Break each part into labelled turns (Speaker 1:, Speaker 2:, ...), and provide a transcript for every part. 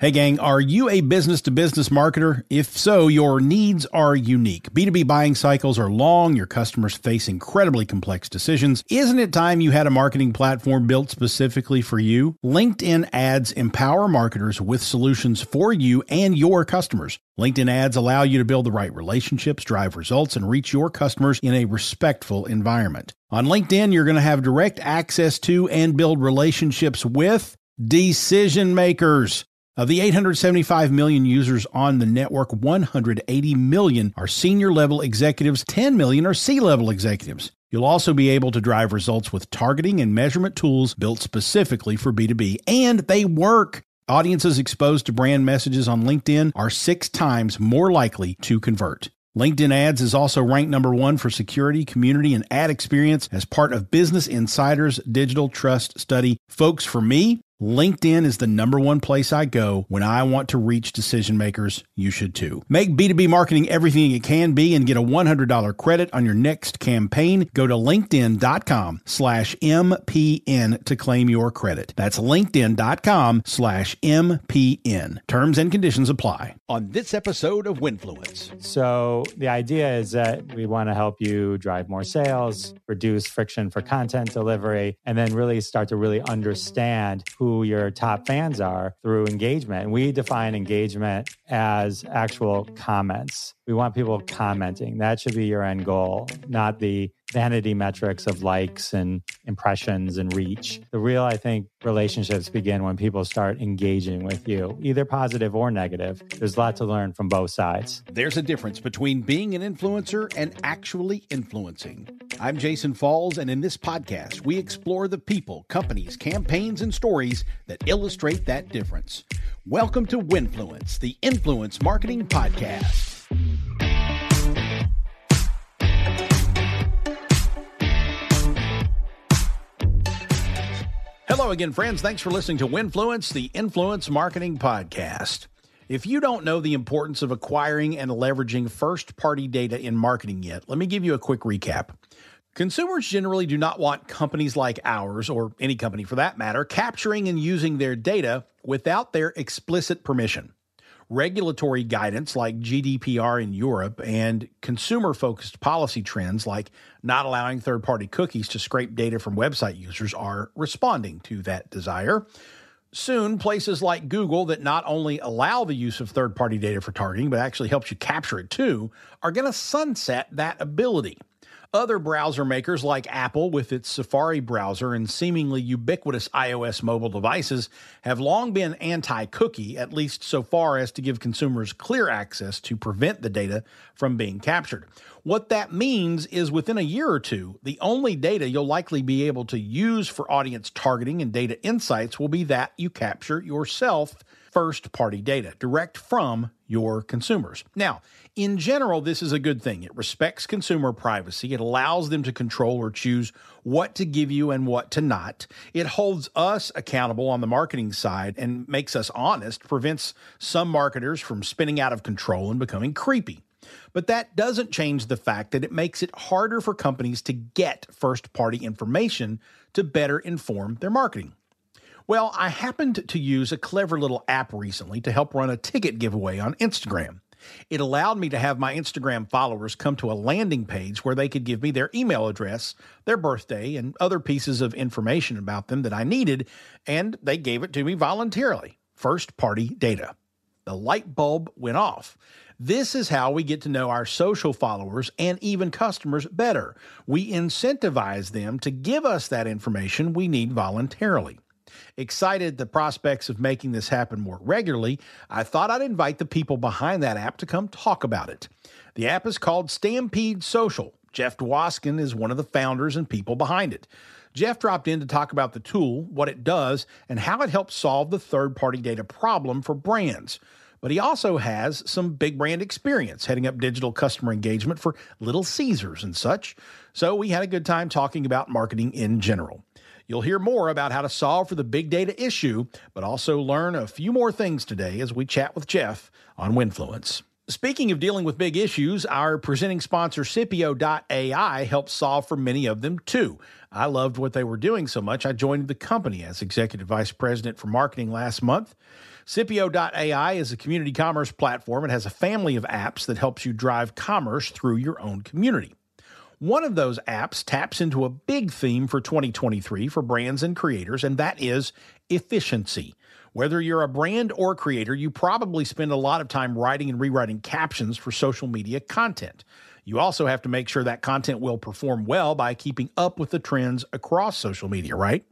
Speaker 1: Hey, gang, are you a business to business marketer? If so, your needs are unique. B2B buying cycles are long, your customers face incredibly complex decisions. Isn't it time you had a marketing platform built specifically for you? LinkedIn ads empower marketers with solutions for you and your customers. LinkedIn ads allow you to build the right relationships, drive results, and reach your customers in a respectful environment. On LinkedIn, you're going to have direct access to and build relationships with decision makers. Of the 875 million users on the network, 180 million are senior level executives, 10 million are C level executives. You'll also be able to drive results with targeting and measurement tools built specifically for B2B, and they work. Audiences exposed to brand messages on LinkedIn are six times more likely to convert. LinkedIn Ads is also ranked number one for security, community, and ad experience as part of Business Insider's Digital Trust Study. Folks, for me, LinkedIn is the number one place I go when I want to reach decision makers. You should too. Make B2B marketing everything it can be and get a $100 credit on your next campaign. Go to linkedin.com slash MPN to claim your credit. That's linkedin.com slash MPN. Terms and conditions apply. On this episode of Winfluence.
Speaker 2: So the idea is that we want to help you drive more sales, reduce friction for content delivery, and then really start to really understand who your top fans are through engagement. We define engagement as actual comments. We want people commenting. That should be your end goal, not the vanity metrics of likes and impressions and reach. The real, I think, relationships begin when people start engaging with you, either positive or negative. There's a lot to learn from both sides.
Speaker 1: There's a difference between being an influencer and actually influencing. I'm Jason Falls, and in this podcast, we explore the people, companies, campaigns, and stories that illustrate that difference. Welcome to Winfluence, the influence marketing podcast. Hello again, friends. Thanks for listening to Winfluence, the influence marketing podcast. If you don't know the importance of acquiring and leveraging first party data in marketing yet, let me give you a quick recap. Consumers generally do not want companies like ours, or any company for that matter, capturing and using their data without their explicit permission regulatory guidance like GDPR in Europe and consumer focused policy trends like not allowing third party cookies to scrape data from website users are responding to that desire. Soon, places like Google that not only allow the use of third party data for targeting, but actually helps you capture it too, are going to sunset that ability. Other browser makers like Apple, with its Safari browser and seemingly ubiquitous iOS mobile devices, have long been anti cookie, at least so far as to give consumers clear access to prevent the data from being captured. What that means is within a year or two, the only data you'll likely be able to use for audience targeting and data insights will be that you capture yourself first party data direct from your consumers. Now, in general, this is a good thing. It respects consumer privacy. It allows them to control or choose what to give you and what to not. It holds us accountable on the marketing side and makes us honest, prevents some marketers from spinning out of control and becoming creepy. But that doesn't change the fact that it makes it harder for companies to get first party information to better inform their marketing. Well, I happened to use a clever little app recently to help run a ticket giveaway on Instagram. It allowed me to have my Instagram followers come to a landing page where they could give me their email address, their birthday, and other pieces of information about them that I needed, and they gave it to me voluntarily. First party data. The light bulb went off. This is how we get to know our social followers and even customers better. We incentivize them to give us that information we need voluntarily. Excited the prospects of making this happen more regularly, I thought I'd invite the people behind that app to come talk about it. The app is called Stampede Social. Jeff Dwoskin is one of the founders and people behind it. Jeff dropped in to talk about the tool, what it does, and how it helps solve the third party data problem for brands. But he also has some big brand experience heading up digital customer engagement for Little Caesars and such. So we had a good time talking about marketing in general. You'll hear more about how to solve for the big data issue, but also learn a few more things today as we chat with Jeff on Winfluence. Speaking of dealing with big issues, our presenting sponsor Scipio.ai helps solve for many of them too. I loved what they were doing so much, I joined the company as executive vice president for marketing last month. Scipio.ai is a community commerce platform. It has a family of apps that helps you drive commerce through your own community. One of those apps taps into a big theme for 2023 for brands and creators, and that is efficiency. Whether you're a brand or creator, you probably spend a lot of time writing and rewriting captions for social media content. You also have to make sure that content will perform well by keeping up with the trends across social media, right?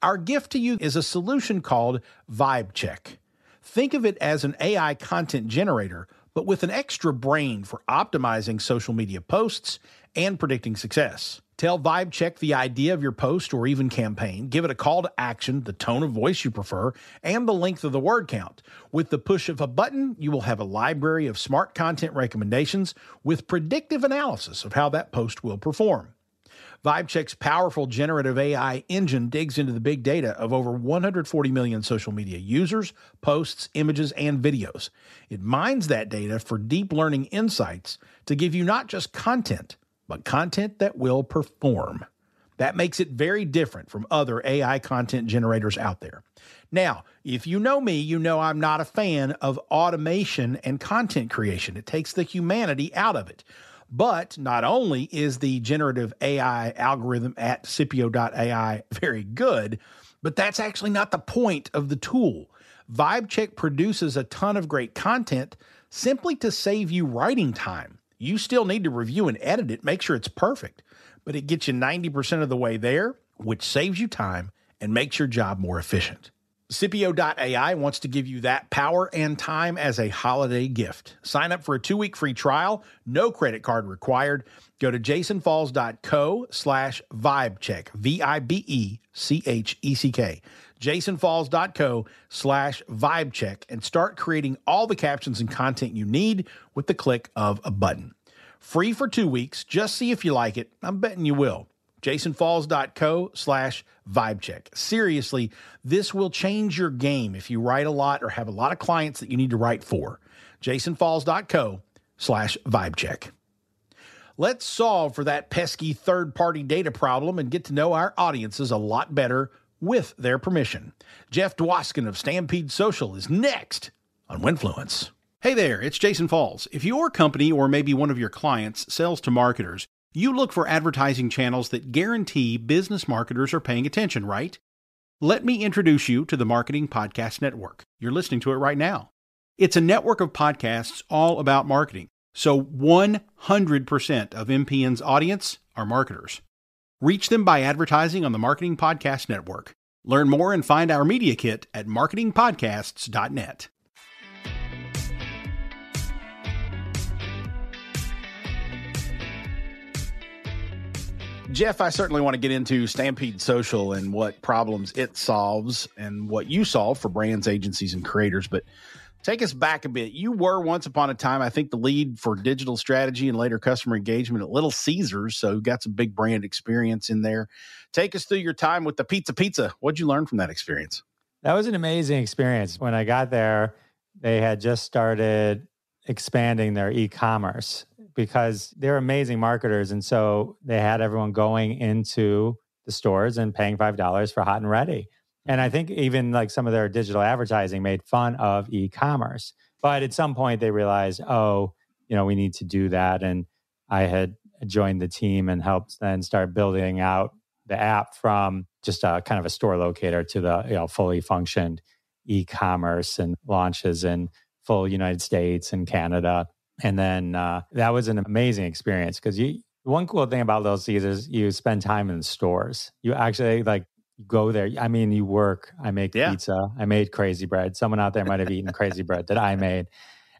Speaker 1: Our gift to you is a solution called Vibe Check. Think of it as an AI content generator, but with an extra brain for optimizing social media posts and predicting success. Tell Vibe Check the idea of your post or even campaign, give it a call to action, the tone of voice you prefer, and the length of the word count. With the push of a button, you will have a library of smart content recommendations with predictive analysis of how that post will perform. VibeCheck's powerful generative AI engine digs into the big data of over 140 million social media users, posts, images, and videos. It mines that data for deep learning insights to give you not just content, but content that will perform. That makes it very different from other AI content generators out there. Now, if you know me, you know I'm not a fan of automation and content creation. It takes the humanity out of it. But not only is the generative AI algorithm at Scipio.ai very good, but that's actually not the point of the tool. VibeCheck produces a ton of great content simply to save you writing time. You still need to review and edit it, make sure it's perfect, but it gets you 90% of the way there, which saves you time and makes your job more efficient. Scipio.ai wants to give you that power and time as a holiday gift. Sign up for a two week free trial, no credit card required. Go to jasonfalls.co slash vibecheck, V I B E C H E C K. jasonfalls.co slash vibecheck and start creating all the captions and content you need with the click of a button. Free for two weeks. Just see if you like it. I'm betting you will jasonfalls.co slash vibecheck. Seriously, this will change your game if you write a lot or have a lot of clients that you need to write for. jasonfalls.co slash vibecheck. Let's solve for that pesky third party data problem and get to know our audiences a lot better with their permission. Jeff Dwoskin of Stampede Social is next on Winfluence. Hey there, it's Jason Falls. If your company or maybe one of your clients sells to marketers, you look for advertising channels that guarantee business marketers are paying attention, right? Let me introduce you to the Marketing Podcast Network. You're listening to it right now. It's a network of podcasts all about marketing. So 100% of MPN's audience are marketers. Reach them by advertising on the Marketing Podcast Network. Learn more and find our media kit at marketingpodcasts.net. Jeff, I certainly want to get into Stampede Social and what problems it solves and what you solve for brands, agencies, and creators. But take us back a bit. You were once upon a time, I think, the lead for digital strategy and later customer engagement at Little Caesars. So you've got some big brand experience in there. Take us through your time with the Pizza Pizza. What'd you learn from that experience?
Speaker 2: That was an amazing experience. When I got there, they had just started expanding their e-commerce because they're amazing marketers. And so they had everyone going into the stores and paying $5 for hot and ready. And I mm-hmm. think even like some of their digital advertising made fun of e commerce. But at some point they realized, oh, you know, we need to do that. And I had joined the team and helped then start building out the app from just a kind of a store locator to the you know fully functioned e-commerce and launches in full United States and Canada and then uh, that was an amazing experience because you one cool thing about Little Caesars, you spend time in the stores. You actually like go there. I mean, you work. I make yeah. pizza. I made crazy bread. Someone out there might have eaten crazy bread that I made,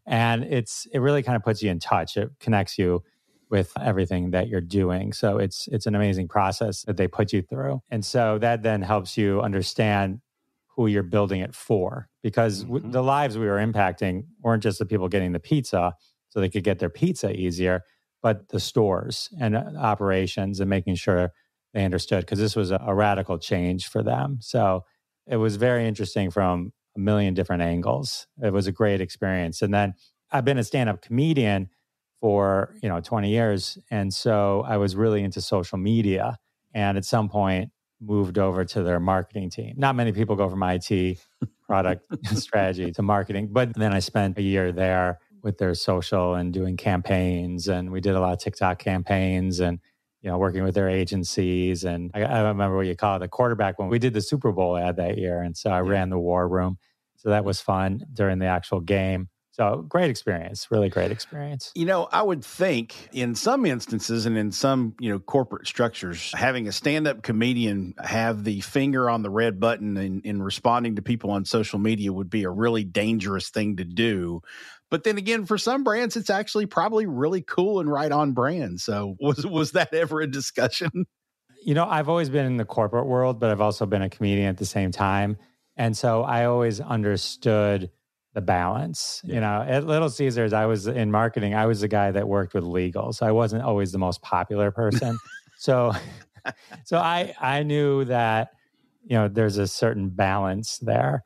Speaker 2: and it's it really kind of puts you in touch. It connects you with everything that you're doing. So it's it's an amazing process that they put you through, and so that then helps you understand who you're building it for because mm-hmm. w- the lives we were impacting weren't just the people getting the pizza so they could get their pizza easier, but the stores and uh, operations and making sure they understood because this was a, a radical change for them. So it was very interesting from a million different angles. It was a great experience. And then I've been a stand-up comedian for, you know, 20 years. And so I was really into social media. And at some point, moved over to their marketing team. Not many people go from IT product strategy to marketing, but then I spent a year there with their social and doing campaigns and we did a lot of TikTok campaigns and you know working with their agencies and I, I remember what you call it the quarterback when we did the Super Bowl ad that year and so I yeah. ran the war room. So that was fun during the actual game so great experience, really great experience.
Speaker 1: You know, I would think in some instances and in some, you know, corporate structures, having a stand-up comedian have the finger on the red button in, in responding to people on social media would be a really dangerous thing to do. But then again, for some brands, it's actually probably really cool and right on brand. So was was that ever a discussion?
Speaker 2: You know, I've always been in the corporate world, but I've also been a comedian at the same time. And so I always understood the balance. Yeah. You know, at Little Caesars, I was in marketing. I was the guy that worked with legal, so I wasn't always the most popular person. so, so I I knew that you know there's a certain balance there,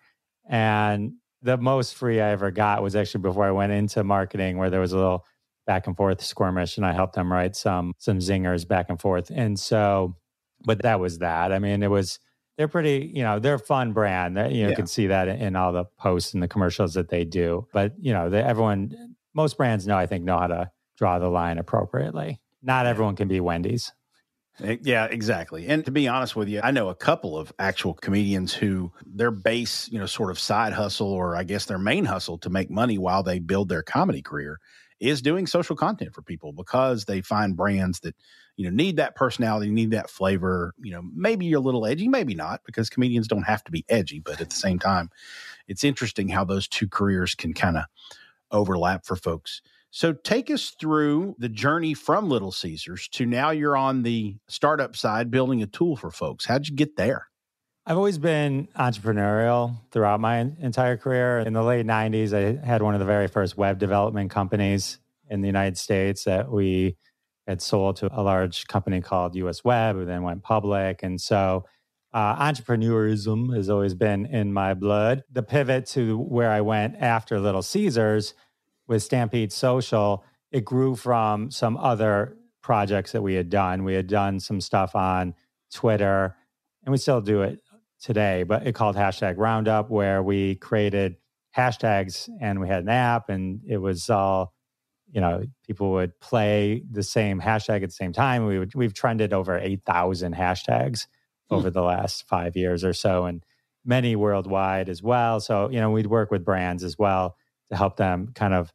Speaker 2: and the most free I ever got was actually before I went into marketing, where there was a little back and forth skirmish, and I helped them write some some zingers back and forth, and so, but that was that. I mean, it was they're pretty, you know, they're a fun brand. You know, yeah. you can see that in all the posts and the commercials that they do. But you know, they, everyone, most brands know, I think, know how to draw the line appropriately. Not everyone can be Wendy's.
Speaker 1: Yeah, exactly. And to be honest with you, I know a couple of actual comedians who their base, you know, sort of side hustle or I guess their main hustle to make money while they build their comedy career is doing social content for people because they find brands that you know need that personality need that flavor you know maybe you're a little edgy maybe not because comedians don't have to be edgy but at the same time it's interesting how those two careers can kind of overlap for folks. So take us through the journey from little caesars to now you're on the startup side building a tool for folks. How'd you get there
Speaker 2: I've always been entrepreneurial throughout my entire career. In the late 90s, I had one of the very first web development companies in the United States that we had sold to a large company called US Web, who then went public. And so uh, entrepreneurism has always been in my blood. The pivot to where I went after Little Caesars with Stampede Social, it grew from some other projects that we had done. We had done some stuff on Twitter, and we still do it today, but it called hashtag Roundup, where we created hashtags and we had an app, and it was all you know, people would play the same hashtag at the same time. We would we've trended over eight thousand hashtags hmm. over the last five years or so, and many worldwide as well. So you know, we'd work with brands as well to help them kind of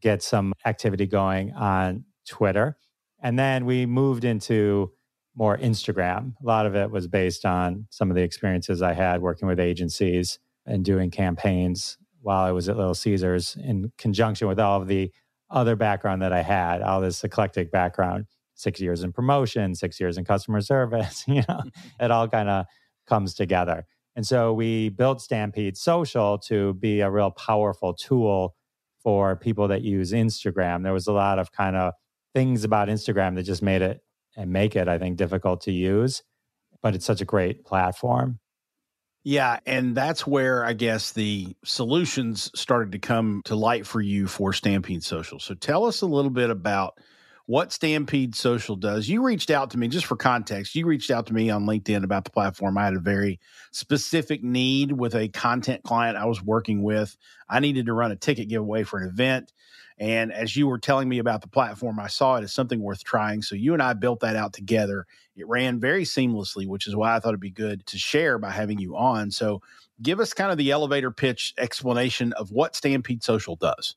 Speaker 2: get some activity going on Twitter, and then we moved into more Instagram. A lot of it was based on some of the experiences I had working with agencies and doing campaigns while I was at Little Caesars in conjunction with all of the other background that I had, all this eclectic background, six years in promotion, six years in customer service, you know, it all kind of comes together. And so we built Stampede Social to be a real powerful tool for people that use Instagram. There was a lot of kind of things about Instagram that just made it and make it, I think, difficult to use. But it's such a great platform.
Speaker 1: Yeah, and that's where I guess the solutions started to come to light for you for Stampede Social. So tell us a little bit about what Stampede Social does. You reached out to me just for context. You reached out to me on LinkedIn about the platform. I had a very specific need with a content client I was working with. I needed to run a ticket giveaway for an event. And as you were telling me about the platform, I saw it as something worth trying. So you and I built that out together. It ran very seamlessly, which is why I thought it'd be good to share by having you on. So give us kind of the elevator pitch explanation of what Stampede Social does.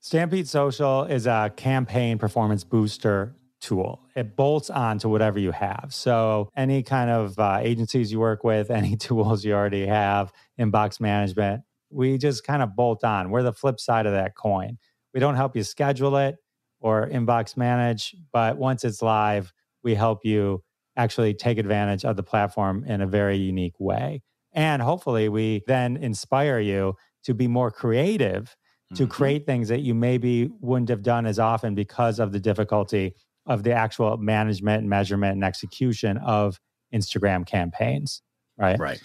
Speaker 2: Stampede Social is a campaign performance booster tool. It bolts on to whatever you have. So, any kind of uh, agencies you work with, any tools you already have, inbox management, we just kind of bolt on. We're the flip side of that coin. We don't help you schedule it or inbox manage, but once it's live, we help you actually take advantage of the platform in a very unique way. And hopefully, we then inspire you to be more creative, to mm-hmm. create things that you maybe wouldn't have done as often because of the difficulty of the actual management measurement and execution of Instagram campaigns. Right.
Speaker 1: Right.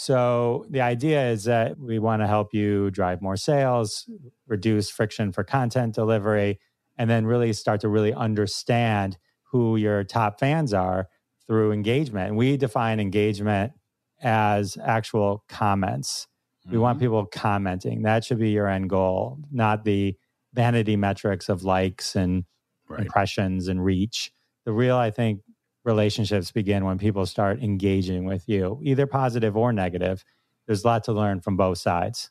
Speaker 2: So the idea is that we want to help you drive more sales, reduce friction for content delivery, and then really start to really understand who your top fans are through engagement. And we define engagement as actual comments. Mm-hmm. We want mm-hmm. people commenting. That should be your end goal, not the vanity metrics of likes and right. impressions and reach. The real, I think, relationships begin when people start engaging with you, either positive or negative. There's a lot to learn from both sides.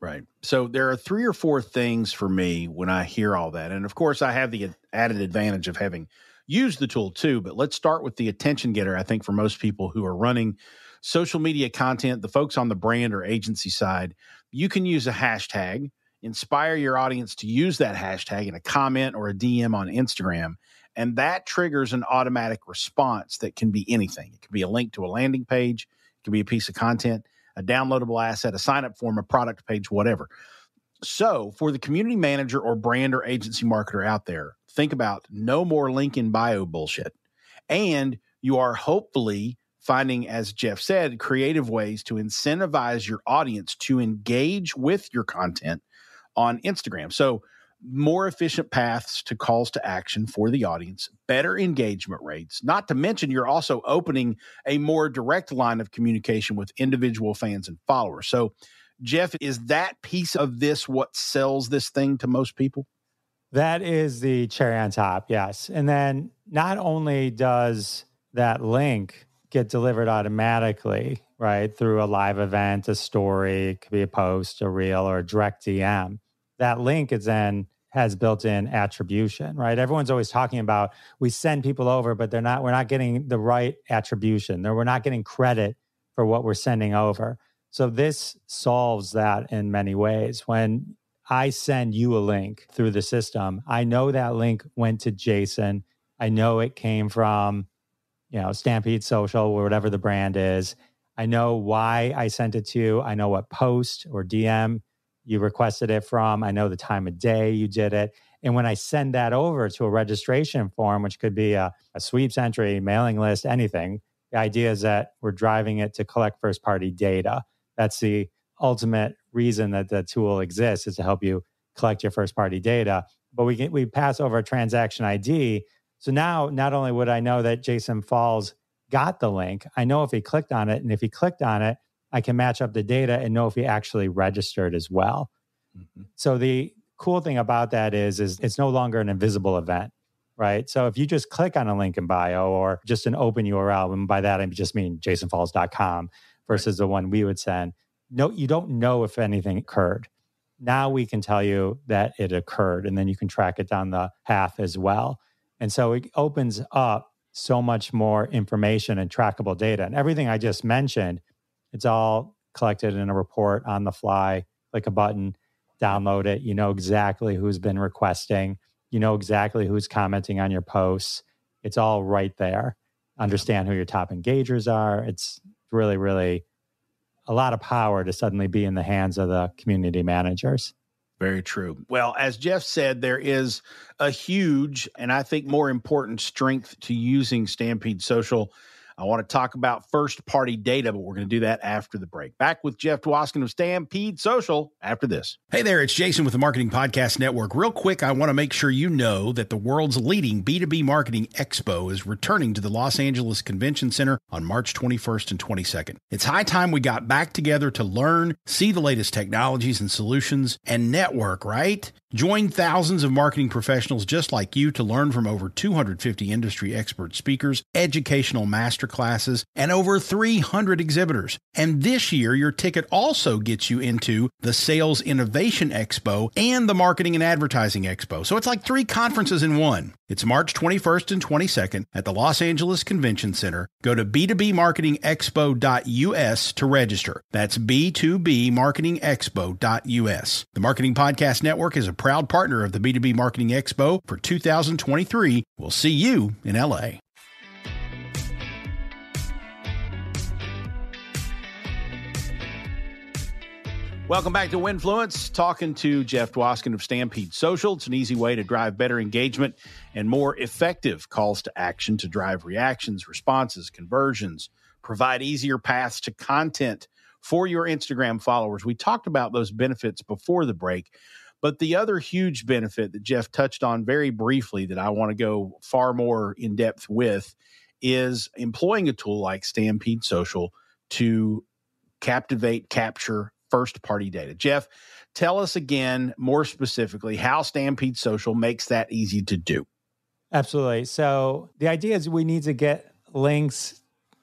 Speaker 1: Right. So there are three or four things for me when I hear all that. And of course, I have the added advantage of having used the tool too. But let's start with the attention getter, I think, for most people who are running social media content, the folks on the brand or agency side, you can use a hashtag, inspire your audience to use that hashtag in a comment or a DM on Instagram. And that triggers an automatic response that can be anything. It can be a link to a landing page, it can be a piece of content, a downloadable asset, a sign up form, a product page, whatever. So, for the community manager or brand or agency marketer out there, think about no more link in bio bullshit. And you are hopefully finding, as Jeff said, creative ways to incentivize your audience to engage with your content on Instagram. So, more efficient paths to calls to action for the audience, better engagement rates. Not to mention, you're also opening a more direct line of communication with individual fans and followers. So, Jeff, is that piece of this what sells this thing to most people?
Speaker 2: That is the cherry on top, yes. And then not only does that link get delivered automatically, right? Through a live event, a story, it could be a post, a reel, or a direct DM. That link is then has built-in attribution, right? Everyone's always talking about we send people over, but they're not, we're not getting the right attribution. We're not getting credit for what we're sending over. So this solves that in many ways. When I send you a link through the system, I know that link went to Jason. I know it came from you know, Stampede Social or whatever the brand is. I know why I sent it to. You. I know what post or DM you requested it from. I know the time of day you did it. And when I send that over to a registration form, which could be a, a sweeps entry, mailing list, anything, the idea is that we're driving it to collect first party data. That's the ultimate reason that the tool exists is to help you collect your first party data. But we get, we pass over a transaction ID so now, not only would I know that Jason Falls got the link, I know if he clicked on it. And if he clicked on it, I can match up the data and know if he actually registered as well. Mm-hmm. So the cool thing about that is, is it's no longer an invisible event, right? So if you just click on a link in bio or just an open URL, and by that I just mean jasonfalls.com versus the one we would send, no, you don't know if anything occurred. Now we can tell you that it occurred, and then you can track it down the path as well. And so it opens up so much more information and trackable data. And everything I just mentioned, it's all collected in a report on the fly, like a button, download it. You know exactly who's been requesting, you know exactly who's commenting on your posts. It's all right there. Understand who your top engagers are. It's really, really a lot of power to suddenly be in the hands of the community managers.
Speaker 1: Very true. Well, as Jeff said, there is a huge and I think more important strength to using Stampede Social I want to talk about first party data, but we're going to do that after the break. Back with Jeff Dwoskin of Stampede Social after this. Hey there, it's Jason with the Marketing Podcast Network. Real quick, I want to make sure you know that the world's leading B2B marketing expo is returning to the Los Angeles Convention Center on March 21st and 22nd. It's high time we got back together to learn, see the latest technologies and solutions, and network, right? Join thousands of marketing professionals just like you to learn from over 250 industry expert speakers, educational masterclasses, and over 300 exhibitors. And this year, your ticket also gets you into the Sales Innovation Expo and the Marketing and Advertising Expo. So it's like three conferences in one. It's March 21st and 22nd at the Los Angeles Convention Center. Go to b2bmarketingexpo.us to register. That's b2bmarketingexpo.us. The Marketing Podcast Network is a proud partner of the B2B Marketing Expo for 2023. We'll see you in LA. Welcome back to Winfluence, talking to Jeff Dwoskin of Stampede Social. It's an easy way to drive better engagement and more effective calls to action to drive reactions, responses, conversions, provide easier paths to content for your Instagram followers. We talked about those benefits before the break, but the other huge benefit that Jeff touched on very briefly that I want to go far more in depth with is employing a tool like Stampede Social to captivate, capture first party data. Jeff, tell us again more specifically how Stampede Social makes that easy to do.
Speaker 2: Absolutely. So the idea is we need to get links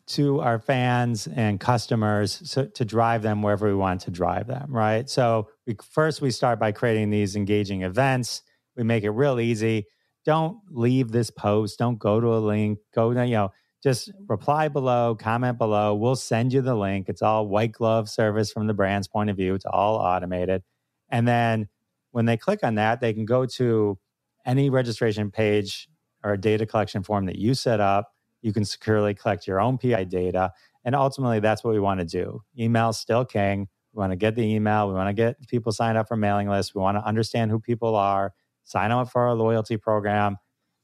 Speaker 2: to our fans and customers so, to drive them wherever we want to drive them, right? So we, first we start by creating these engaging events. We make it real easy. Don't leave this post. Don't go to a link. Go, you know, just reply below, comment below. We'll send you the link. It's all white glove service from the brand's point of view. It's all automated. And then when they click on that, they can go to any registration page or data collection form that you set up. You can securely collect your own PI data. And ultimately, that's what we want to do. Email's still king. We want to get the email. We want to get people signed up for mailing lists. We want to understand who people are, sign them up for our loyalty program,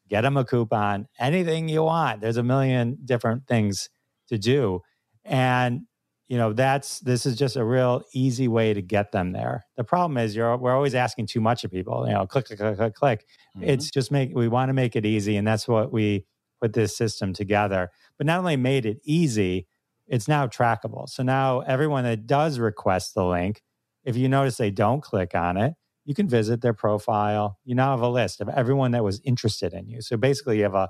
Speaker 2: get them a coupon, anything you want. There's a million different things to do. And you know that's this is just a real easy way to get them there the problem is you're we're always asking too much of people you know click click click click click mm-hmm. it's just make we want to make it easy and that's what we put this system together but not only made it easy it's now trackable so now everyone that does request the link if you notice they don't click on it you can visit their profile you now have a list of everyone that was interested in you so basically you have a,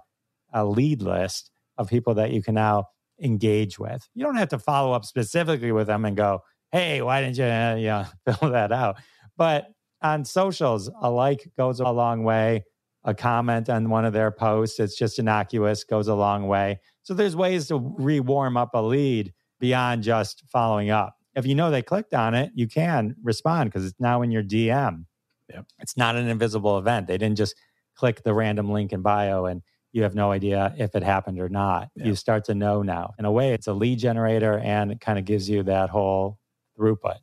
Speaker 2: a lead list of people that you can now engage with. You don't have to follow up specifically with them and go, hey, why didn't you, uh, you know, fill that out? But on socials, a like goes a long way. A comment on one of their posts, it's just innocuous, goes a long way. So there's ways to re warm up a lead beyond just following up. If you know they clicked on it, you can respond because it's now in your DM. Yep. It's not an invisible event. They didn't just click the random link in bio and you have no idea if it happened or not. Yeah. You start to know now. In a way, it's a lead generator and it kind of gives you that whole throughput.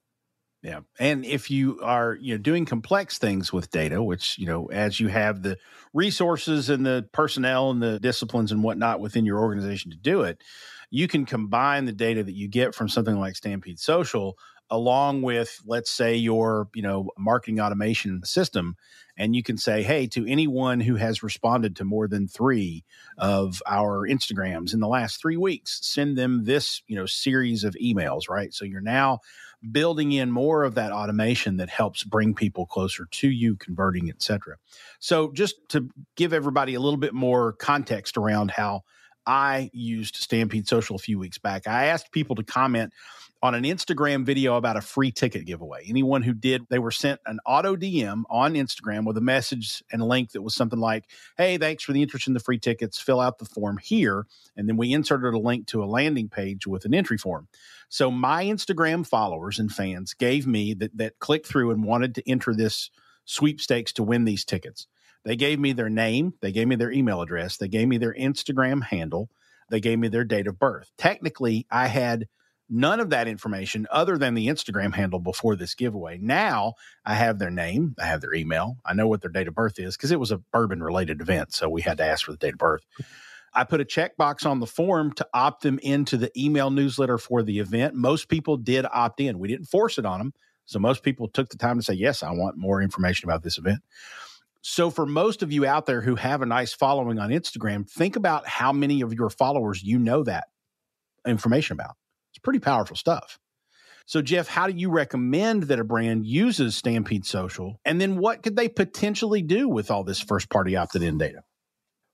Speaker 1: Yeah. And if you are, you know, doing complex things with data, which, you know, as you have the resources and the personnel and the disciplines and whatnot within your organization to do it, you can combine the data that you get from something like Stampede Social along with let's say your you know marketing automation system and you can say hey to anyone who has responded to more than 3 of our Instagrams in the last 3 weeks send them this you know series of emails right so you're now building in more of that automation that helps bring people closer to you converting etc so just to give everybody a little bit more context around how I used Stampede Social a few weeks back. I asked people to comment on an Instagram video about a free ticket giveaway. Anyone who did, they were sent an auto DM on Instagram with a message and link that was something like, Hey, thanks for the interest in the free tickets. Fill out the form here. And then we inserted a link to a landing page with an entry form. So my Instagram followers and fans gave me that, that clicked through and wanted to enter this sweepstakes to win these tickets. They gave me their name, they gave me their email address, they gave me their Instagram handle, they gave me their date of birth. Technically, I had none of that information other than the Instagram handle before this giveaway. Now I have their name, I have their email, I know what their date of birth is because it was a bourbon related event. So we had to ask for the date of birth. I put a checkbox on the form to opt them into the email newsletter for the event. Most people did opt in. We didn't force it on them. So most people took the time to say, Yes, I want more information about this event. So, for most of you out there who have a nice following on Instagram, think about how many of your followers you know that information about. Pretty powerful stuff. So, Jeff, how do you recommend that a brand uses Stampede Social? And then what could they potentially do with all this first party opted in data?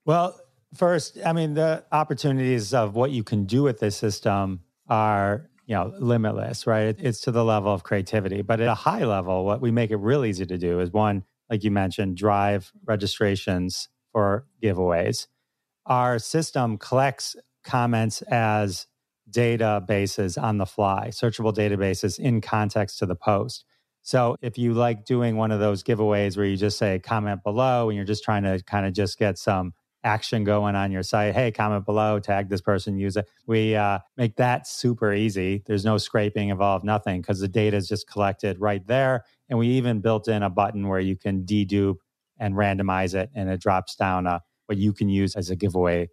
Speaker 2: Well, first, I mean, the opportunities of what you can do with this system are you know limitless right it's to the level of creativity but at a high level what we make it real easy to do is one like you mentioned drive registrations for giveaways our system collects comments as databases on the fly, searchable databases in context to the post. So if you like doing one of those giveaways where you just say comment below and you're just trying to kind of just get some action going on your site, hey, comment below, tag this person, use it. We uh, make that super easy. There's no scraping involved, nothing, because the data is just collected right there. And we even built in a button where you can dedupe and randomize it, and it drops down a, what you can use as a giveaway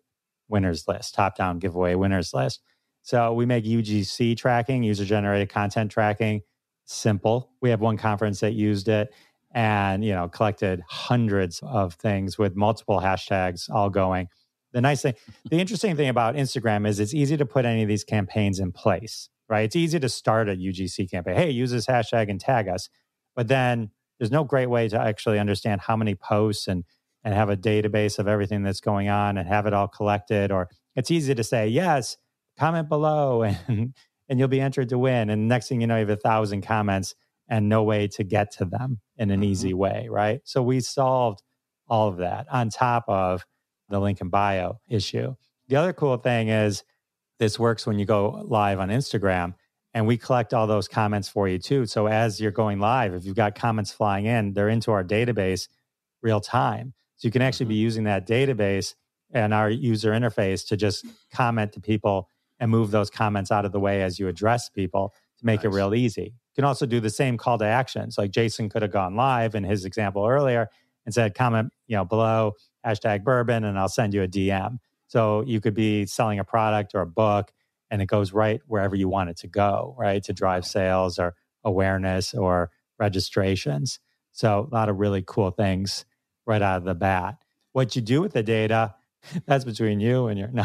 Speaker 2: winners list, top down giveaway winners list. So we make UGC tracking, user generated content tracking, simple. We have one conference that used it and you know collected hundreds of things with multiple hashtags all going the nice thing, the interesting thing about Instagram is it's easy to put any of these campaigns in place, right? It's easy to start a UGC campaign. Hey, use this hashtag and tag us. But then there's no great way to actually understand how many posts and and have a database of everything that's going on and have it all collected. Or it's easy to say, yes, comment below and and you'll be entered to win. And next thing you know, you have a thousand comments and no way to get to them in an mm-hmm. easy way, right? So we solved all of that on top of the link in bio issue. The other cool thing is this works when you go live on Instagram and we collect all those comments for you too. So as you're going live, if you've got comments flying in, they're into our database real time. So you can actually be mm-hmm. using that database and our user interface to just comment to people and move those comments out of the way as you address people to make nice. it real easy. You can also do the same call to actions. Like Jason could have gone live in his example earlier and said, comment, you know, below hashtag bourbon, and I'll send you a DM. So you could be selling a product or a book and it goes right wherever you want it to go, right? To drive sales or awareness or registrations. So a lot of really cool things right out of the bat. What you do with the data, that's between you and your no.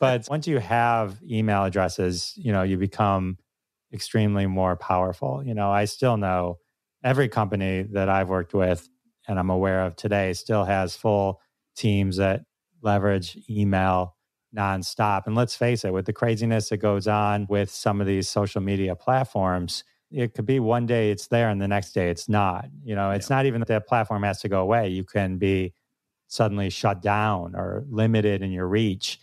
Speaker 2: but once you have email addresses, you know, you become extremely more powerful. You know, I still know every company that I've worked with and I'm aware of today still has full teams that leverage email nonstop. And let's face it, with the craziness that goes on with some of these social media platforms, it could be one day it's there and the next day it's not. You know, it's yeah. not even that the platform has to go away. You can be suddenly shut down or limited in your reach.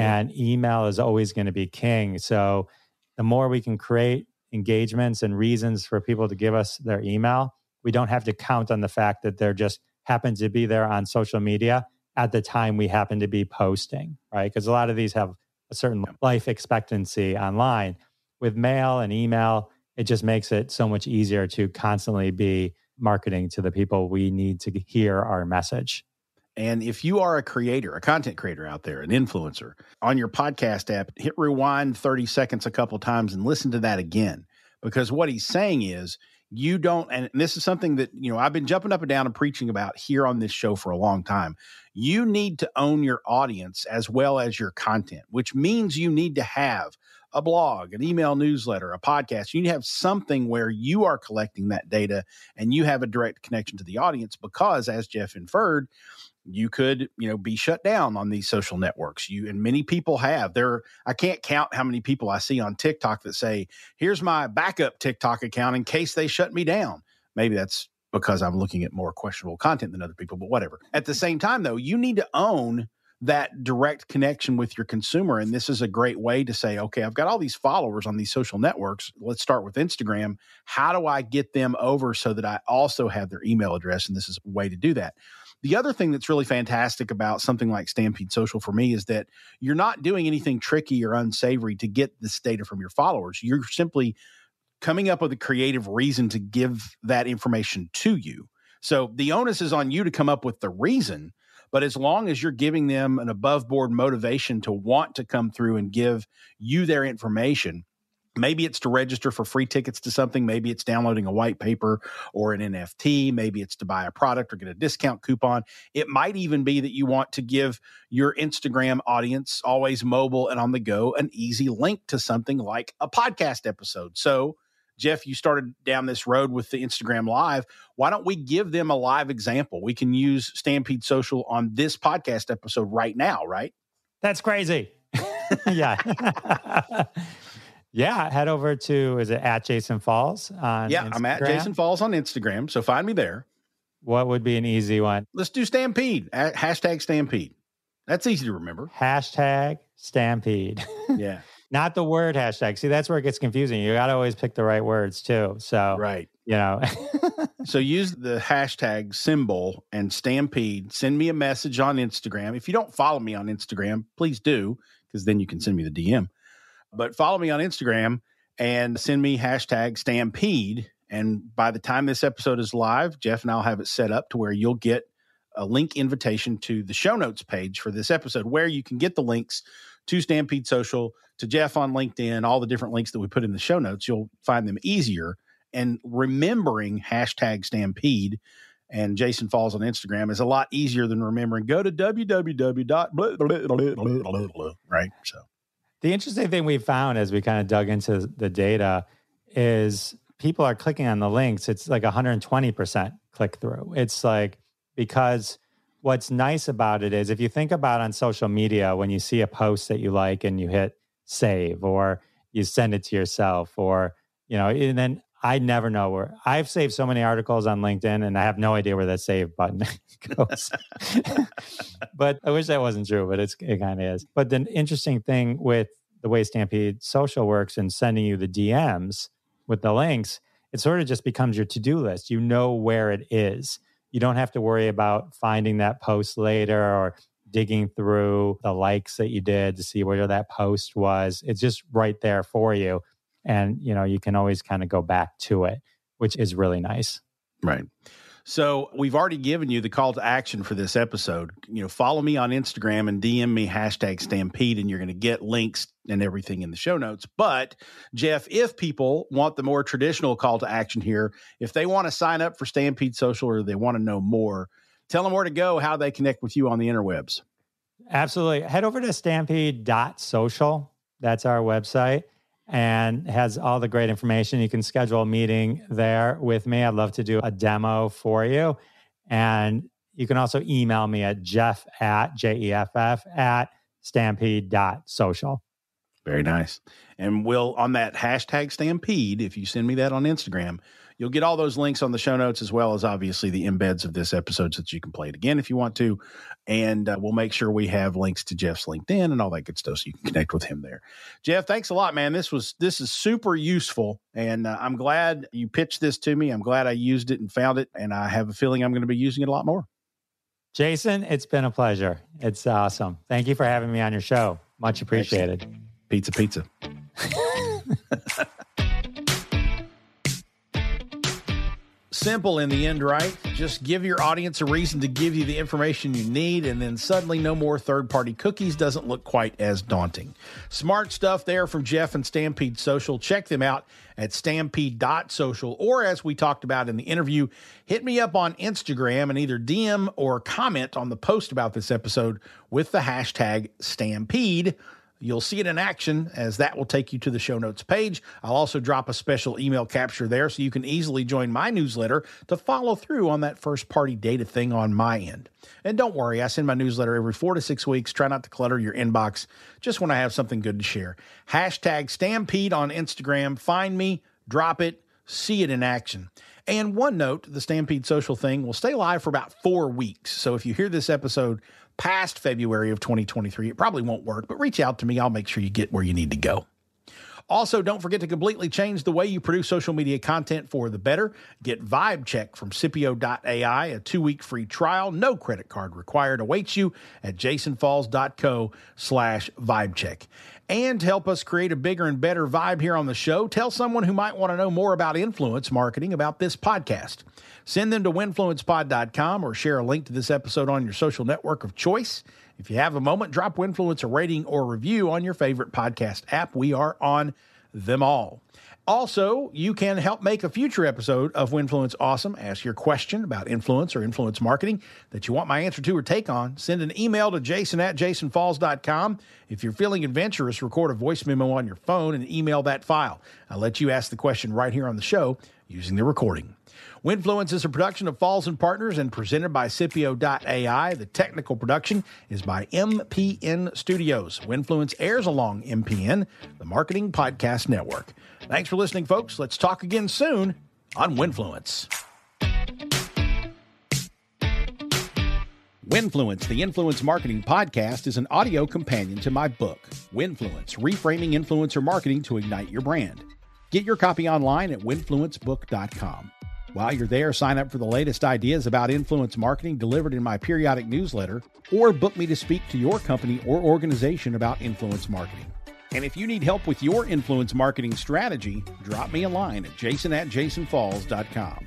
Speaker 2: And email is always going to be king. So the more we can create engagements and reasons for people to give us their email, we don't have to count on the fact that they're just happen to be there on social media at the time we happen to be posting, right? Because a lot of these have a certain life expectancy online. With mail and email, it just makes it so much easier to constantly be marketing to the people we need to hear our message.
Speaker 1: And if you are a creator, a content creator out there, an influencer, on your podcast app, hit rewind 30 seconds a couple times and listen to that again. Because what he's saying is, you don't and this is something that you know i've been jumping up and down and preaching about here on this show for a long time you need to own your audience as well as your content which means you need to have a blog an email newsletter a podcast. You have something where you are collecting that data and you have a direct connection to the audience because as jeff inferred you could you know be shut down on these social networks. You and many people have. There i can't count how many people i see on tiktok that say here's my backup tiktok account in case they shut me down. Maybe that's because i'm looking at more questionable content than other people but whatever. At the same time though you need to own that direct connection with your consumer and this is a great way to say okay i've got all these followers on these social networks let's start with instagram how do i get them over so that i also have their email address and this is a way to do that the other thing that's really fantastic about something like Stampede Social for me is that you're not doing anything tricky or unsavory to get this data from your followers. You're simply coming up with a creative reason to give that information to you. So the onus is on you to come up with the reason. But as long as you're giving them an above board motivation to want to come through and give you their information, Maybe it's to register for free tickets to something. Maybe it's downloading a white paper or an NFT. Maybe it's to buy a product or get a discount coupon. It might even be that you want to give your Instagram audience, always mobile and on the go, an easy link to something like a podcast episode. So, Jeff, you started down this road with the Instagram Live. Why don't we give them a live example? We can use Stampede Social on this podcast episode right now, right?
Speaker 2: That's crazy. yeah. Yeah, head over to is it at Jason Falls on
Speaker 1: Yeah,
Speaker 2: Instagram?
Speaker 1: I'm at Jason Falls on Instagram, so find me there.
Speaker 2: What would be an easy one?
Speaker 1: Let's do Stampede. Hashtag Stampede. That's easy to remember.
Speaker 2: Hashtag Stampede.
Speaker 1: Yeah.
Speaker 2: Not the word hashtag. See, that's where it gets confusing. You got to always pick the right words too. So,
Speaker 1: right.
Speaker 2: You know,
Speaker 1: so use the hashtag symbol and Stampede. Send me a message on Instagram. If you don't follow me on Instagram, please do, because then you can send me the DM. But follow me on Instagram and send me hashtag Stampede. And by the time this episode is live, Jeff and I'll have it set up to where you'll get a link invitation to the show notes page for this episode, where you can get the links to Stampede Social, to Jeff on LinkedIn, all the different links that we put in the show notes. You'll find them easier. And remembering hashtag Stampede and Jason Falls on Instagram is a lot easier than remembering go to www. right. So
Speaker 2: the interesting thing we found as we kind of dug into the data is people are clicking on the links. It's like 120% click through. It's like because what's nice about it is if you think about on social media when you see a post that you like and you hit save or you send it to yourself or you know and then I never know where I've saved so many articles on LinkedIn and I have no idea where that save button goes. but I wish that wasn't true, but it's, it kind of is. But the interesting thing with the way Stampede Social works and sending you the DMs with the links, it sort of just becomes your to do list. You know where it is. You don't have to worry about finding that post later or digging through the likes that you did to see where that post was. It's just right there for you. And you know you can always kind of go back to it which is really nice.
Speaker 1: Right so we've already given you the call to action for this episode. You know follow me on instagram and dm me hashtag stampede and you're going to get links and everything in the show notes. But jeff if people want the more traditional call to action here if they want to sign up for stampede social or they want to know more tell them where to go how they connect with you on the interwebs.
Speaker 2: Absolutely. Head over to stampede.social that's our website and has all the great information. You can schedule a meeting there with me. I'd love to do a demo for you. And you can also email me at jeff at J-E-F-F at stampede.social.
Speaker 1: Very nice. And we'll on that hashtag stampede, if you send me that on Instagram, You'll get all those links on the show notes as well as obviously the embeds of this episode so that you can play it again if you want to. And uh, we'll make sure we have links to Jeff's LinkedIn and all that good stuff so you can connect with him there. Jeff, thanks a lot, man. This was this is super useful, and uh, I'm glad you pitched this to me. I'm glad I used it and found it, and I have a feeling I'm going to be using it a lot more.
Speaker 2: Jason, it's been a pleasure. It's awesome. Thank you for having me on your show. Much appreciated.
Speaker 1: Pizza, pizza. Simple in the end, right? Just give your audience a reason to give you the information you need, and then suddenly no more third party cookies doesn't look quite as daunting. Smart stuff there from Jeff and Stampede Social. Check them out at stampede.social, or as we talked about in the interview, hit me up on Instagram and either DM or comment on the post about this episode with the hashtag Stampede. You'll see it in action as that will take you to the show notes page. I'll also drop a special email capture there so you can easily join my newsletter to follow through on that first party data thing on my end. And don't worry, I send my newsletter every four to six weeks. Try not to clutter your inbox just when I have something good to share. Hashtag Stampede on Instagram. Find me, drop it, see it in action. And one note the Stampede Social thing will stay live for about four weeks. So if you hear this episode, past February of 2023. It probably won't work, but reach out to me. I'll make sure you get where you need to go. Also, don't forget to completely change the way you produce social media content for the better. Get Vibe Check from Scipio.ai, a two-week free trial, no credit card required, awaits you at jasonfalls.co slash vibecheck. And help us create a bigger and better vibe here on the show, tell someone who might want to know more about influence marketing about this podcast. Send them to winfluencepod.com or share a link to this episode on your social network of choice. If you have a moment, drop Winfluence a rating or review on your favorite podcast app. We are on them all. Also, you can help make a future episode of Winfluence awesome. Ask your question about influence or influence marketing that you want my answer to or take on. Send an email to jason at jasonfalls.com. If you're feeling adventurous, record a voice memo on your phone and email that file. I'll let you ask the question right here on the show using the recording. Winfluence is a production of Falls and Partners and presented by Scipio.ai. The technical production is by MPN Studios. Winfluence airs along MPN, the Marketing Podcast Network. Thanks for listening, folks. Let's talk again soon on Winfluence. Winfluence, the Influence Marketing Podcast, is an audio companion to my book, Winfluence Reframing Influencer Marketing to Ignite Your Brand. Get your copy online at winfluencebook.com. While you're there, sign up for the latest ideas about influence marketing delivered in my periodic newsletter, or book me to speak to your company or organization about influence marketing. And if you need help with your influence marketing strategy, drop me a line at jason at jasonfalls.com.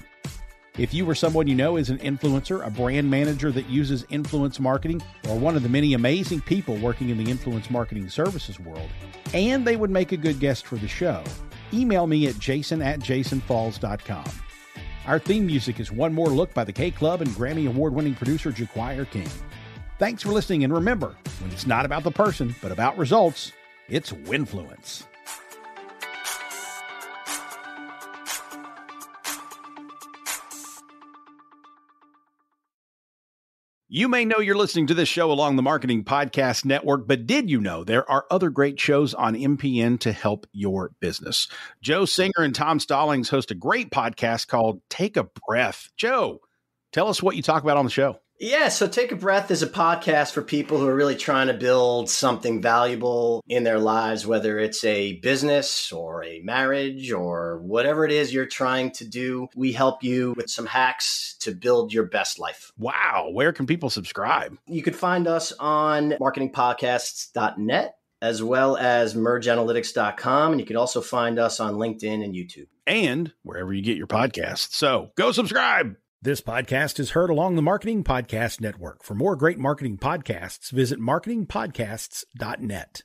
Speaker 1: If you or someone you know is an influencer, a brand manager that uses influence marketing, or one of the many amazing people working in the influence marketing services world, and they would make a good guest for the show, email me at jason at jasonfalls.com. Our theme music is One More Look by the K Club and Grammy Award winning producer Jacquire King. Thanks for listening, and remember, when it's not about the person, but about results, it's Winfluence. You may know you're listening to this show along the Marketing Podcast Network, but did you know there are other great shows on MPN to help your business? Joe Singer and Tom Stallings host a great podcast called Take a Breath. Joe, tell us what you talk about on the show.
Speaker 3: Yeah, so Take a Breath is a podcast for people who are really trying to build something valuable in their lives, whether it's a business or a marriage or whatever it is you're trying to do. We help you with some hacks to build your best life.
Speaker 1: Wow. Where can people subscribe?
Speaker 3: You could find us on marketingpodcasts.net as well as mergeanalytics.com. And you can also find us on LinkedIn and YouTube.
Speaker 1: And wherever you get your podcasts. So go subscribe. This podcast is heard along the Marketing Podcast Network. For more great marketing podcasts, visit marketingpodcasts.net.